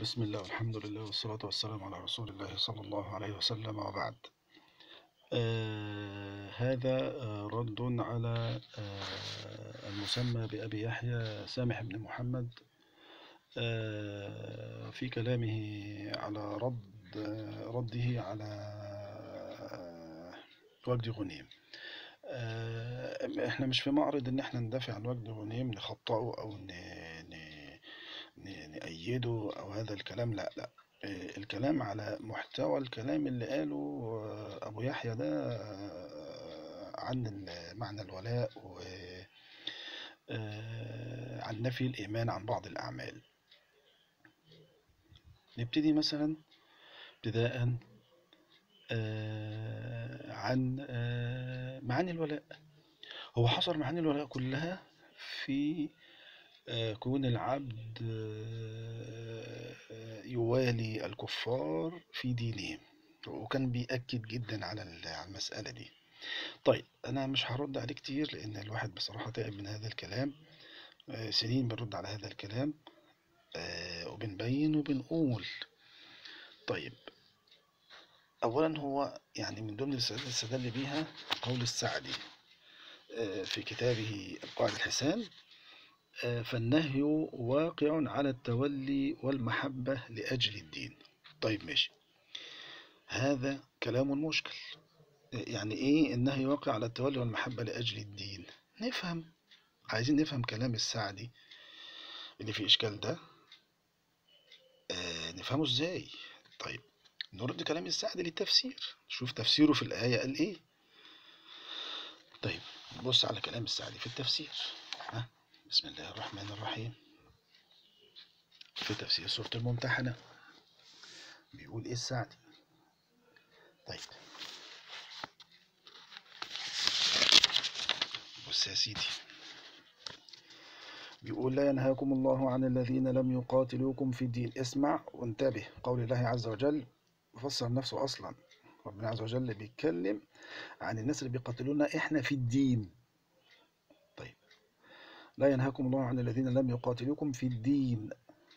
بسم الله والحمد لله والصلاة والسلام على رسول الله صلى الله عليه وسلم وبعد. آه هذا آه رد على آه المسمى بأبي يحيى سامح بن محمد. آه في كلامه على رد آه رده على آه وجد غنيم. آه إحنا مش في معرض إن إحنا ندافع عن وجد غنيم نخطئه أو ن... نأيده أو هذا الكلام لا لا. آه، الكلام على محتوى الكلام اللي قاله آه، أبو يحيى ده آه، عن معنى الولاء و آه، عن نفي الإيمان عن بعض الأعمال. نبتدي مثلا ابتداء عن معاني الولاء. هو حصر معاني الولاء كلها في كون العبد آه، آه، يوالي الكفار في دينهم. وكان بيأكد جدا على ال- على المسألة دي. طيب أنا مش هرد عليه كتير لأن الواحد بصراحة تعب من هذا الكلام. آه، سنين بنرد على هذا الكلام. آه، وبنبين وبنقول. طيب أولا هو يعني من ضمن الاستدلال اللي استدل بيها قول السعدي آه، في كتابه القواعد الحسان. آه، فالنهي واقع على التولي والمحبة لأجل الدين. طيب ماشي. هذا كلام مشكل. يعني إيه النهي واقع على التولي والمحبة لأجل الدين؟ نفهم. عايزين نفهم كلام السعدي اللي فيه إشكال ده. آه نفهمه إزاي؟ طيب نرد كلام السعدي للتفسير. شوف تفسيره في الآية قال إيه؟ طيب بص على كلام السعدي في التفسير. ها؟ بسم الله الرحمن الرحيم. في تفسير سورة الممتحنة. بيقول إيه السعدي طيب. بص يا سيدي. بيقول لا ينهاكم الله عن الذين لم يقاتلوكم في الدين. اسمع وانتبه. قول الله عز وجل فسر نفسه أصلا. ربنا عز وجل بيتكلم عن الناس اللي بيقاتلونا إحنا في الدين. لا ينهاكم الله عن الذين لم يقاتلوكم في الدين.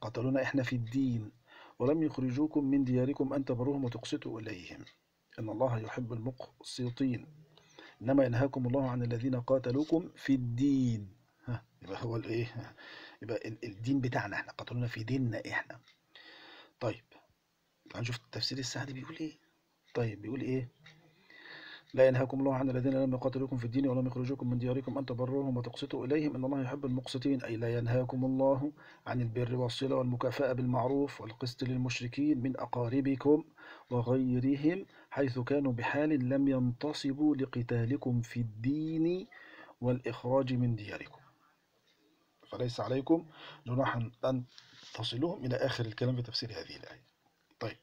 قاتلونا إحنا في الدين. ولم يخرجوكم من دياركم أن تبروهم وتقسطوا إليهم. إن الله يحب المقسطين. إنما ينهاكم الله عن الذين قاتلوكم في الدين. ها يبقى هو الايه ها، يبقى ال- الدين بتاعنا إحنا. قاتلونا في ديننا إحنا. طيب تعال نشوف التفسير السعدي بيقول إيه؟ طيب بيقول إيه؟ لا ينهاكم الله عن الذين لم يقاتلوكم في الدين ولم يخرجوكم من دياركم أن تبروهم وتقسطوا إليهم. إن الله يحب المقسطين أي لا ينهاكم الله عن البر والصلة والمكافأة بالمعروف والقسط للمشركين من أقاربكم وغيرهم حيث كانوا بحال لم ينتصبوا لقتالكم في الدين والإخراج من دياركم. فليس عليكم جناح أن تصلوهم. إلى آخر الكلام في تفسير هذه الآية طيب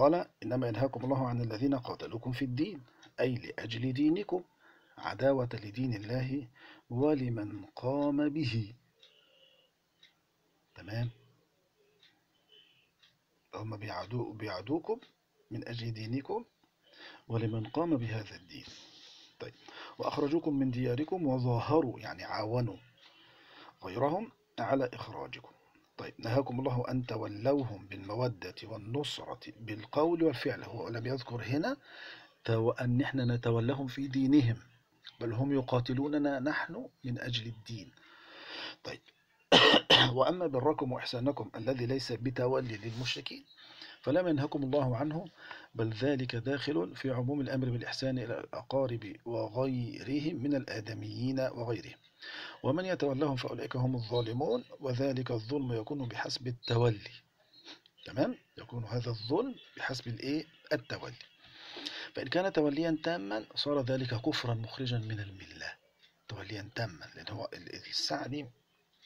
وقال إنما ينهاكم الله عن الذين قاتلوكم في الدين أي لأجل دينكم عداوة لدين الله ولمن قام به. تمام؟ هم بيعدو بيعدوكم من أجل دينكم ولمن قام بهذا الدين. طيب وأخرجوكم من دياركم وظاهروا يعني عاونوا غيرهم على إخراجكم. طيب نهاكم الله أن تولوهم بالمودة والنصرة بالقول والفعل. هو لم يذكر هنا أن إحنا نتولهم في دينهم بل هم يقاتلوننا نحن من أجل الدين. طيب وأما بركم وإحسانكم الذي ليس بتولي للمشركين فلم ينهكم الله عنه بل ذلك داخل في عموم الأمر بالإحسان إلى الأقارب وغيرهم من الآدميين وغيرهم. ومن يتولهم فأولئك هم الظالمون وذلك الظلم يكون بحسب التولي. تمام؟ يكون هذا الظلم بحسب الإيه؟ التولي. فإن كان توليا تاما صار ذلك كفرا مخرجا من الملة. توليا تاما لأن هو ال- السعدي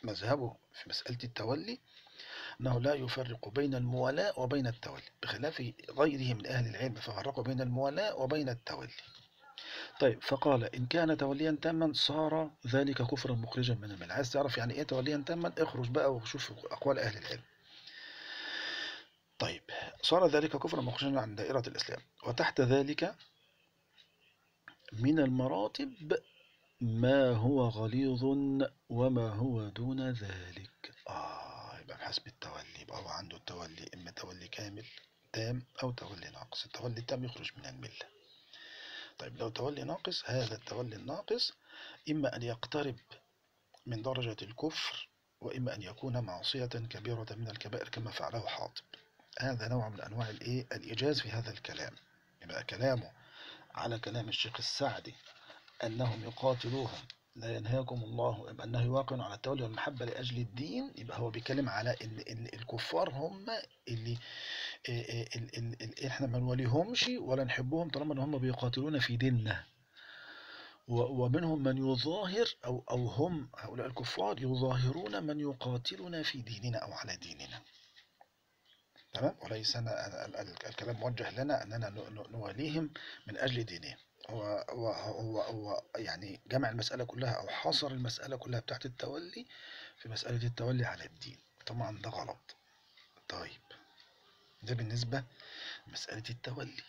مذهبه في مسألة التولي أنه لا يفرق بين الموالاة وبين التولي. بخلاف غيره من أهل العلم ففرقوا بين الموالاة وبين التولي. طيب فقال إن كان توليا تاما صار ذلك كفرا مخرجا من الملة عايز تعرف يعني إيه توليا تاما؟ اخرج بقى وشوف أقوال أهل العلم. طيب صار ذلك كفرا مخرجا عن دائرة الإسلام وتحت ذلك من المراتب ما هو غليظ وما هو دون ذلك. آه حسب التولي يبقى هو عنده التولي إما تولي كامل تام أو تولي ناقص. التولي التام يخرج من الملة. طيب لو تولي ناقص هذا التولي الناقص إما أن يقترب من درجة الكفر وإما أن يكون معصية كبيرة من الكبائر كما فعله حاطب. هذا نوع من أنواع الإيه الإيجاز في هذا الكلام. يبقى كلامه على كلام الشيخ السعدي أنهم يقاتلوهم لا ينهاكم الله أنه يواقع على التولي والمحبة لأجل الدين يبقى هو بيتكلم على إن, إن الكفار هم اللي ال ال ال إحنا ما نوليهمش ولا نحبهم طالما إن هم بيقاتلون في ديننا. ومنهم من يظاهر أو أو هم هؤلاء الكفار يظاهرون من يقاتلنا في ديننا أو على ديننا. تمام؟ وليس الكلام موجه لنا أننا نواليهم من أجل دينهم. هو هو هو هو يعني جمع المسألة كلها أو حصر المسألة كلها بتاعت التولي في مسألة التولي على الدين. طبعا ده غلط. طيب ده بالنسبة لمسألة التولي.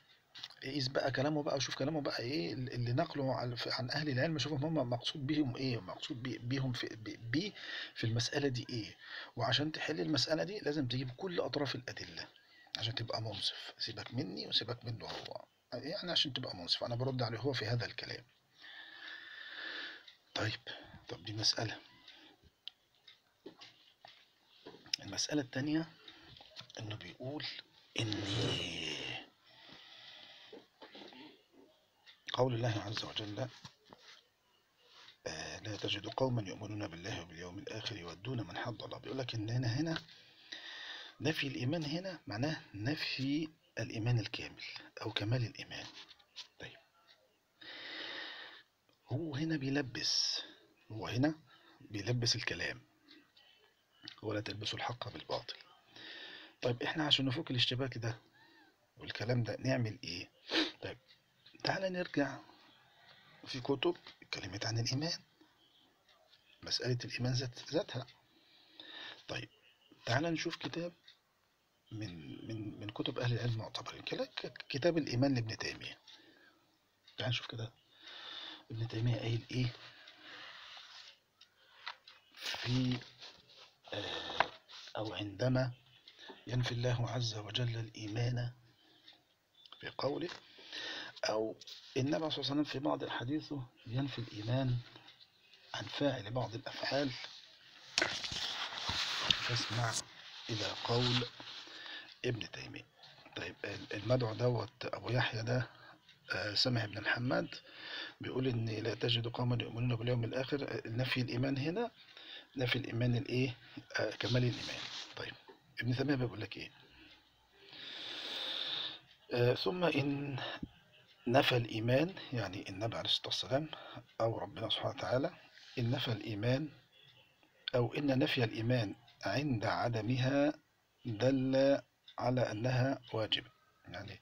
قيس بقى كلامه بقى وشوف كلامه بقى إيه اللي نقله عن أهل العلم شوفهم هم مقصود بيهم إيه مقصود بيهم في بي في المسألة دي إيه. وعشان تحل المسألة دي لازم تجيب كل أطراف الأدلة عشان تبقى منصف. سيبك مني وسيبك منه هو. يعني عشان تبقى منصف أنا برد عليه هو في هذا الكلام. طيب طب دي مسألة. المسألة التانية إنه بيقول إن قول الله عز وجل آه لا تجد قوما يؤمنون بالله وباليوم الآخر يودون من حد الله. بيقول لك إن هنا هنا نفي الإيمان هنا معناه نفي الإيمان الكامل أو كمال الإيمان. طيب. هو هنا بيلبس هو هنا بيلبس الكلام. ولا تلبسوا الحق بالباطل. طيب إحنا عشان نفك الاشتباك ده والكلام ده نعمل إيه؟ طيب تعال نرجع في كتب اتكلمت عن الإيمان. مسألة الإيمان ذات ذاتها. طيب تعال نشوف كتاب من من من كتب أهل العلم معتبرين كتاب الإيمان لابن تيمية. تعال نشوف كده ابن تيمية قايل إيه في آه أو عندما ينفي الله عز وجل الإيمان في قوله أو النبي صلى الله عليه وسلم في بعض الحديث ينفي الإيمان عن فاعل بعض الأفعال. فاسمع إلى قول ابن تيمية. طيب المدعو دوت أبو يحيى ده سمع ابن محمد بيقول إن لا تجد قوما يؤمنون باليوم الآخر نفي الإيمان هنا نفي الإيمان الإيه؟ كمال الإيمان. طيب ابن تيمية بيقول لك إيه؟ ثم إن نفى الإيمان يعني النبي عليه الصلاة والسلام أو ربنا سبحانه وتعالى إن نفى الإيمان أو إن نفي الإيمان عند عدمها دل على أنها واجبة يعني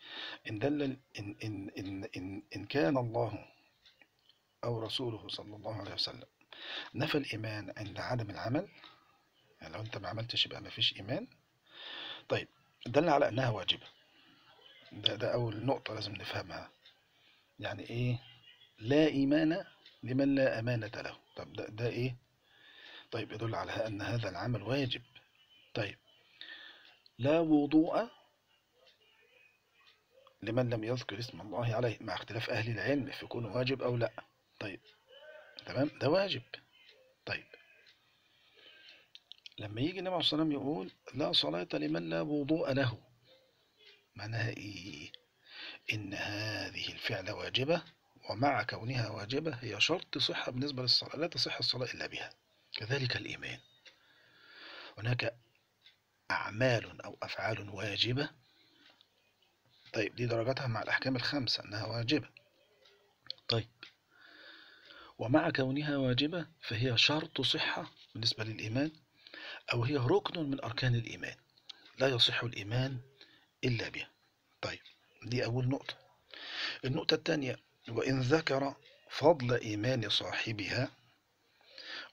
إن دل إن, إن, إن, إن, إن كان الله أو رسوله صلى الله عليه وسلم نفى الإيمان عند عدم العمل يعني لو أنت ما عملتش يبقى ما فيش إيمان. طيب دل على أنها واجبة. ده, ده أول نقطة لازم نفهمها. يعني إيه؟ لا إيمان لمن لا أمانة له. طب ده, ده إيه؟ طيب يدل على أن هذا العمل واجب. طيب لا وضوء لمن لم يذكر اسم الله عليه مع اختلاف أهل العلم في يكون واجب أو لا. طيب تمام؟ ده واجب. طيب. لما يجي النبي عليه الصلاة والسلام يقول لا صلاة لمن لا وضوء له معناها إيه؟ إن هذه الفعلة واجبة ومع كونها واجبة هي شرط صحة بالنسبة للصلاة لا تصح الصلاة إلا بها. كذلك الإيمان. هناك أعمال أو أفعال واجبة؟ طيب دي درجاتها مع الأحكام الخمسة أنها واجبة. طيب ومع كونها واجبة فهي شرط صحة بالنسبة للإيمان أو هي ركن من أركان الإيمان لا يصح الإيمان إلا بها. طيب دي أول نقطة. النقطة الثانية وإن ذكر فضل إيمان صاحبها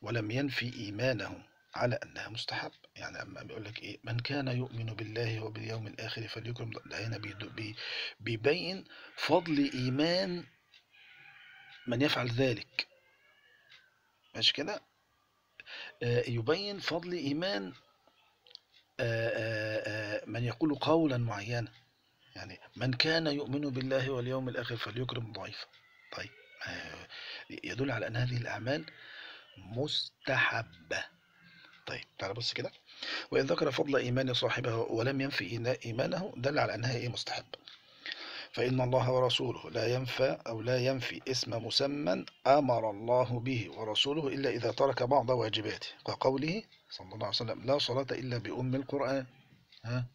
ولم ينفي إيمانه على أنها مستحب. يعني أما بيقول لك إيه من كان يؤمن بالله وباليوم الآخر فليكرم ده هنا بيبين فضل إيمان من يفعل ذلك. ماشي كده؟ يبين فضل إيمان آه، من يقول قولا معينا. يعني من كان يؤمن بالله واليوم الآخر فليكرم ضيفه طيب يدل على أن هذه الأعمال مستحبة. طيب تعال بص كده. وإن ذكر فضل إيمان صاحبه ولم ينفي إيمانه دل على أنها إيه مستحبة فإن الله ورسوله لا ينفى أو لا ينفي اسم مسمى أمر الله به ورسوله إلا إذا ترك بعض واجباته. كقوله صلى الله عليه وسلم لا صلاة إلا بأم القرآن. ها؟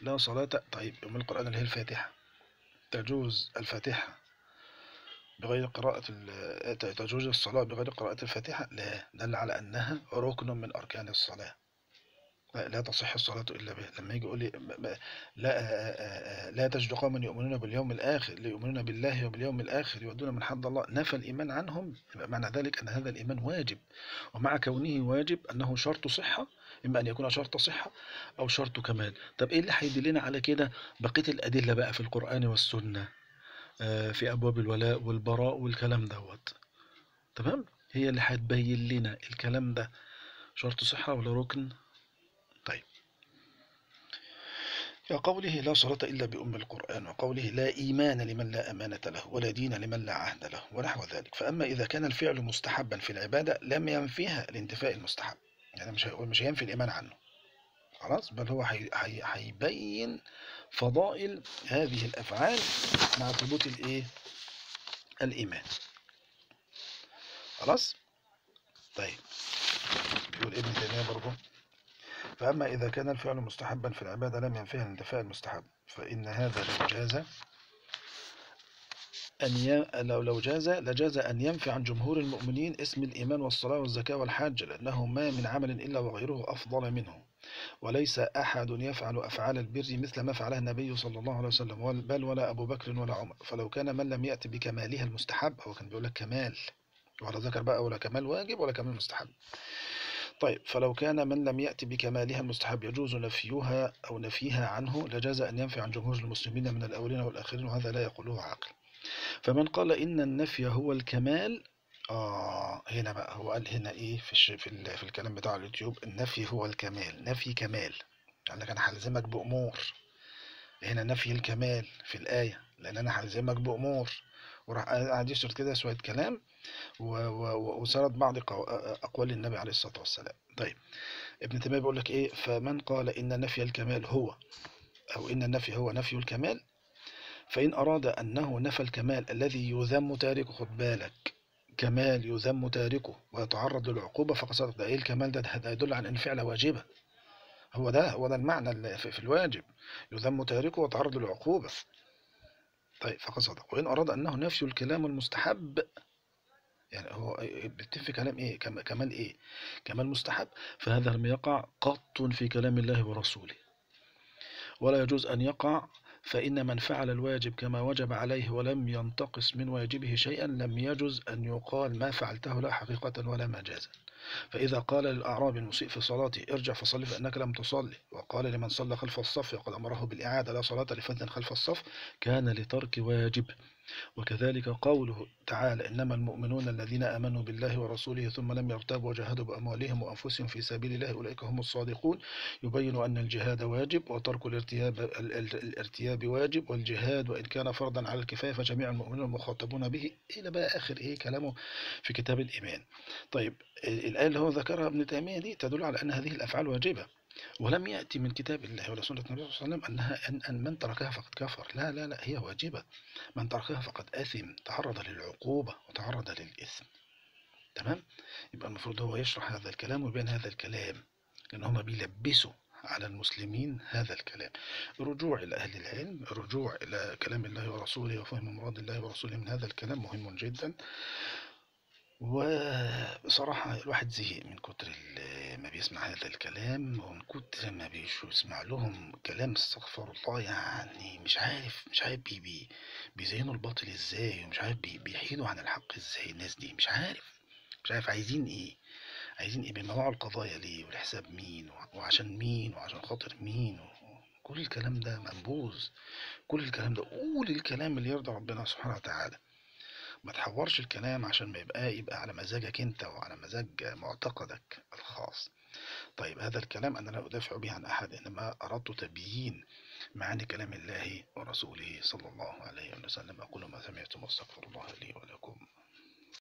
لا صلاة طيب أم القرآن اللي هي الفاتحة. تجوز الفاتحة. بغير قراءة تجوز الصلاة بغير قراءة الفاتحة لا. دل على أنها ركن من أركان الصلاة. لا تصح الصلاة إلا به. لما يجي يقول لي لا لا تجد قوما يؤمنون باليوم الآخر يؤمنون بالله وباليوم الآخر يودون من حد الله. نفى الإيمان عنهم. معنى ذلك أن هذا الإيمان واجب. ومع كونه واجب أنه شرط صحة إما أن يكون شرط صحة أو شرط كمال. طب إيه اللي هيدلنا على كده؟ بقية الأدلة بقى في القرآن والسنة. في أبواب الولاء والبراء والكلام دوت. تمام؟ هي اللي هتبين لنا الكلام ده. شرط صحة ولا ركن؟ طيب. كقوله لا صلاة إلا بأم القرآن وقوله لا إيمان لمن لا أمانة له ولا دين لمن لا عهد له ونحو ذلك. فأما إذا كان الفعل مستحبا في العبادة لم ينفيها الانتفاء المستحب. يعني مش مش هينفي الإيمان عنه. خلاص بل هو هيبين فضائل هذه الأفعال مع ثبوت الإيه؟ الإيمان. خلاص؟ طيب. بيقول ابن تيمية برضه فأما إذا كان الفعل مستحبا في العبادة لم ينفيها الانتفاء المستحب فإن هذا لو جاز أن ي... لو لو جاز لجاز أن ينفي عن جمهور المؤمنين اسم الإيمان والصلاة والزكاة والحج لأنه ما من عمل إلا وغيره أفضل منه. وليس أحد يفعل أفعال البر مثل ما فعلها النبي صلى الله عليه وسلم بل ولا أبو بكر ولا عمر. فلو كان من لم يأتي بكمالها المستحب هو كان بيقول لك كمال. ولا ذكر بقى ولا كمال واجب ولا كمال مستحب. طيب فلو كان من لم يأتي بكمالها المستحب يجوز نفيها أو نفيها عنه لجاز أن ينفي عن جمهور المسلمين من الأولين والآخرين وهذا لا يقوله عاقل. فمن قال إن النفي هو الكمال آه هنا بقى هو قال هنا إيه في الش... في, ال... في الكلام بتاع اليوتيوب النفي هو الكمال نفي كمال. قال لك أنا هلزمك بأمور. هنا نفي الكمال في الآية لأن أنا هلزمك بأمور. وراح قاعد يسرد كده شوية كلام وسرد بعض أقوال النبي عليه الصلاة والسلام. طيب ابن تيمية بيقول لك إيه فمن قال إن نفي الكمال هو أو إن النفي هو نفي الكمال فإن أراد أنه نفى الكمال الذي يذم تاركه خد بالك كمال يذم تاركه ويتعرض للعقوبة فقد ده إيه الكمال ده ده يدل على أن فعل واجبة. هو ده هو ده المعنى في الواجب يذم تاركه ويتعرض للعقوبة. طيب فقد صدق. وإن أراد أنه نفي الكلام المستحب يعني هو بيتم كلام إيه؟ كمال إيه؟ كمال مستحب. فهذا لم يقع قط في كلام الله ورسوله. ولا يجوز أن يقع فإن من فعل الواجب كما وجب عليه ولم ينتقص من واجبه شيئا لم يجوز أن يقال ما فعلته لا حقيقة ولا مجازا. فإذا قال للأعراب المسيء في صلاته ارجع فصلي فإنك لم تصلي وقال لمن صلى خلف الصف وقد أمره بالإعادة لا صلاة لفذ خلف الصف كان لترك واجب. وكذلك قوله تعالى إنما المؤمنون الذين آمنوا بالله ورسوله ثم لم يرتابوا وجاهدوا بأموالهم وأنفسهم في سبيل الله أولئك هم الصادقون. يبين أن الجهاد واجب وترك الارتياب, الارتياب واجب والجهاد وإن كان فرضا على الكفاية فجميع المؤمنون مخاطبون به إلى بقى آخر إيه كلامه في كتاب الإيمان. طيب الآية اللي هو ذكرها ابن تيمية دي تدل على أن هذه الأفعال واجبة. ولم يأتي من كتاب الله ولا سنة النبي صلى الله عليه وسلم أنها أن, أن من تركها فقد كفر. لا لا لا هي واجبة. من تركها فقد أثم تعرض للعقوبة وتعرض للإثم. تمام؟ يبقى المفروض هو يشرح هذا الكلام ويبين هذا الكلام لأن هم بيلبسوا على المسلمين هذا الكلام. الرجوع إلى أهل العلم الرجوع إلى كلام الله ورسوله وفهم مراد الله ورسوله من هذا الكلام مهم جدا. وبصراحة الواحد زهق من كتر ما بيسمع هذا الكلام ومن كتر ما بيسمع لهم كلام استغفر الله يعني مش عارف مش عارف بي بي بيزينوا الباطل إزاي ومش عارف بي بيحيدوا عن الحق إزاي الناس دي مش عارف مش عارف عايزين إيه؟ عايزين إيه؟ بينوعوا القضايا ليه؟ والحساب مين؟ وعشان مين؟ وعشان خاطر مين؟ كل الكلام ده منبوذ كل الكلام ده قول الكلام اللي يرضى ربنا سبحانه وتعالى. ما تحورش الكلام عشان ما يبقى يبقى على مزاجك انت وعلى مزاج معتقدك الخاص. طيب هذا الكلام أنا لا أدافع به عن أحد إنما أردت تبيين معاني كلام الله ورسوله صلى الله عليه وسلم. أقول ما سمعتم واستغفر الله لي ولكم.